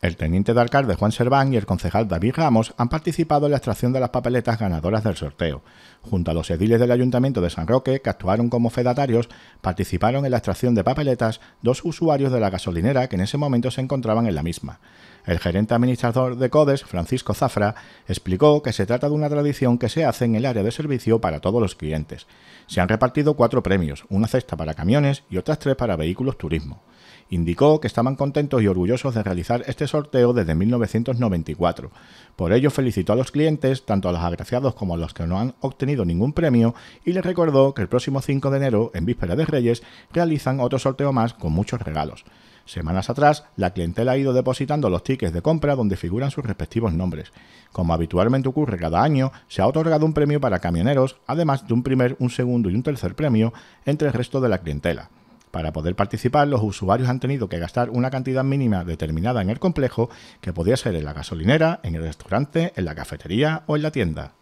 El teniente de alcalde Juan Serván y el concejal David Ramos han participado en la extracción de las papeletas ganadoras del sorteo. Junto a los ediles del Ayuntamiento de San Roque, que actuaron como fedatarios, participaron en la extracción de papeletas dos usuarios de la gasolinera que en ese momento se encontraban en la misma. El gerente administrador de CODES, Francisco Zafra, explicó que se trata de una tradición que se hace en el área de servicio para todos los clientes. Se han repartido cuatro premios, una cesta para camiones y otras tres para vehículos turismo indicó que estaban contentos y orgullosos de realizar este sorteo desde 1994. Por ello felicitó a los clientes, tanto a los agraciados como a los que no han obtenido ningún premio, y les recordó que el próximo 5 de enero, en víspera de Reyes, realizan otro sorteo más con muchos regalos. Semanas atrás, la clientela ha ido depositando los tickets de compra donde figuran sus respectivos nombres. Como habitualmente ocurre cada año, se ha otorgado un premio para camioneros, además de un primer, un segundo y un tercer premio entre el resto de la clientela. Para poder participar, los usuarios han tenido que gastar una cantidad mínima determinada en el complejo, que podía ser en la gasolinera, en el restaurante, en la cafetería o en la tienda.